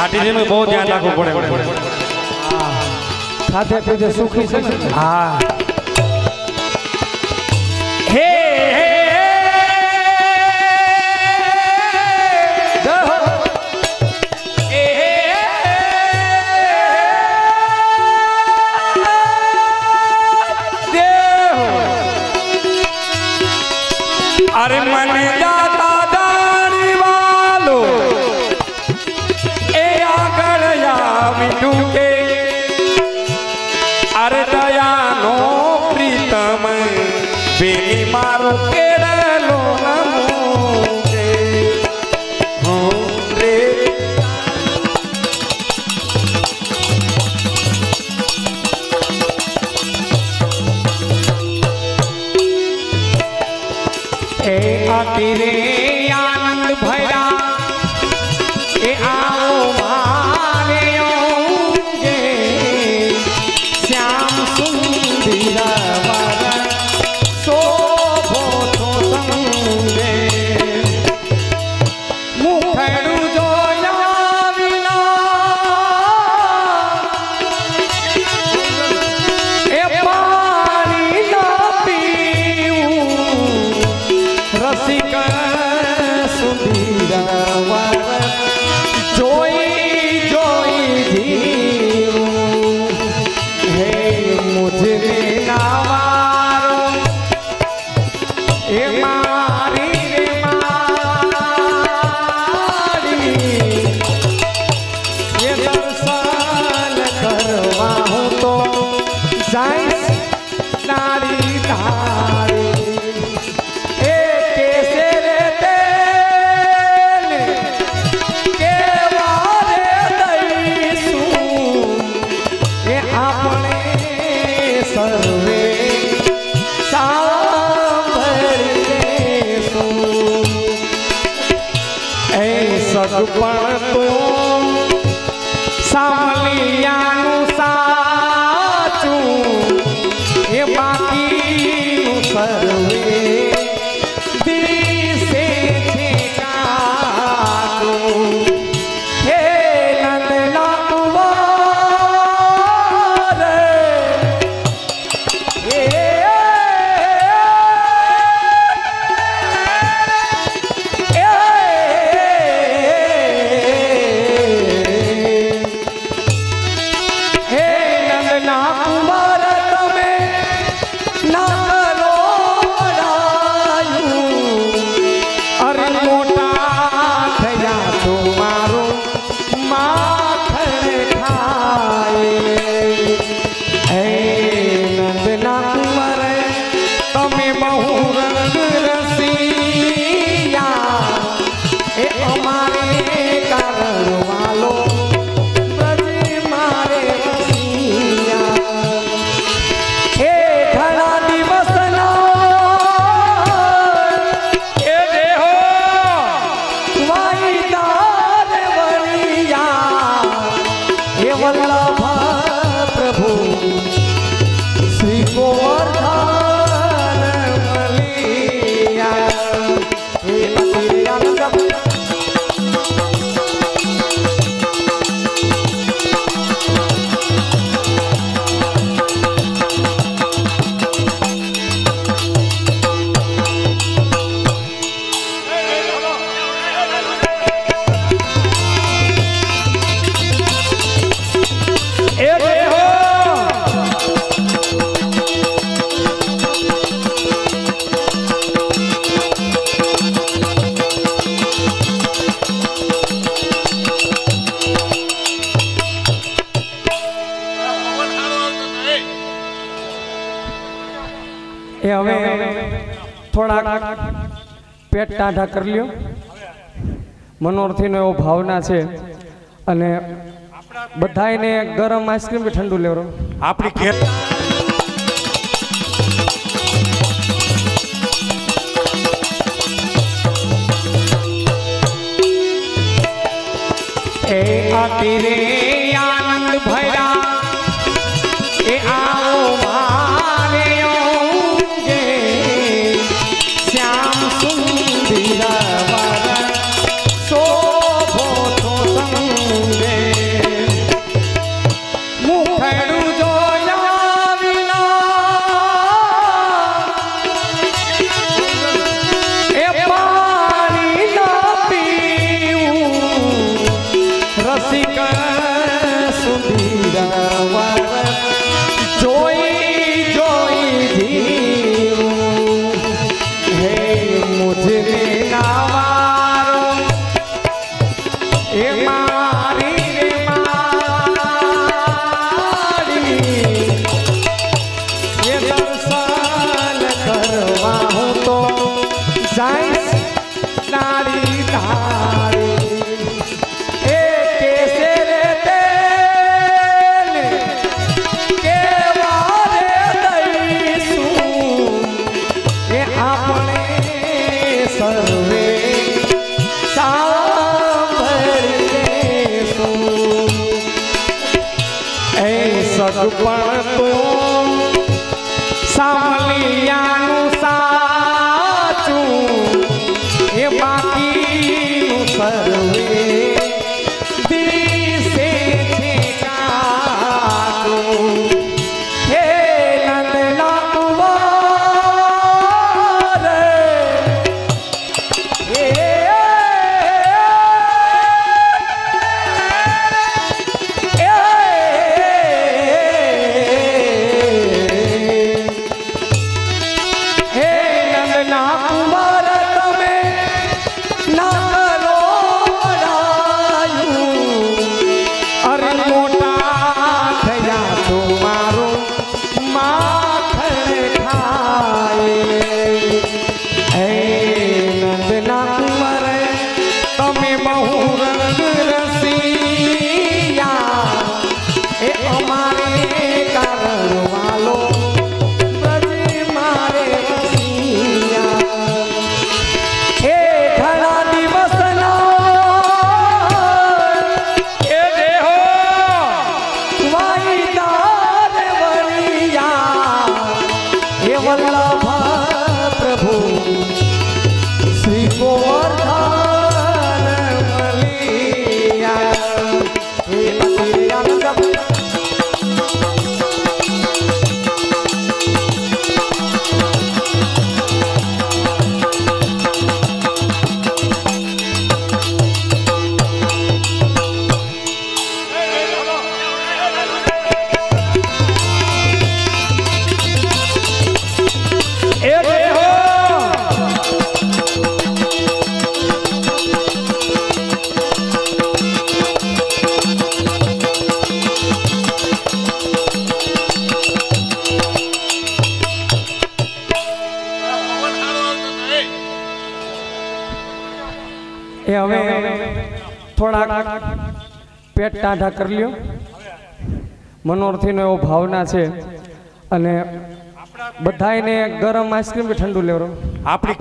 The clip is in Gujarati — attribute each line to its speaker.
Speaker 1: છાટીજીનું બહુ ધ્યાન રાખવું પડે.
Speaker 2: સાથે સુખી છે
Speaker 1: હા.
Speaker 2: ढूंढे। अरे दयानो प्रीतम बेली मारो केरलो नमूँगे रे પણ તો સાંભળિયાનું સાચું એ બાકીનું સર્વે. પેટ ટાઢા કરી લ્યો. મનોરથીનો એવો ભાવના છે. અને બધાને ગરમ આઈસ્ક્રીમ કે ઠંડુ લેવરો
Speaker 1: આપણી
Speaker 2: આનંદ ભર્યા. એ આ का સગપણ તો સામલિયાનું વલ્લભ પ્રભુ. શ્રી ગોવર્ધન
Speaker 1: એ
Speaker 2: હવે થોડાક પેટ ટાઢા કરી લ્યો. મનોરથીનો એવો ભાવના છે. અને બધાને ગરમ આઈસ્ક્રીમ ઠંડુ લેવડો
Speaker 1: આપણી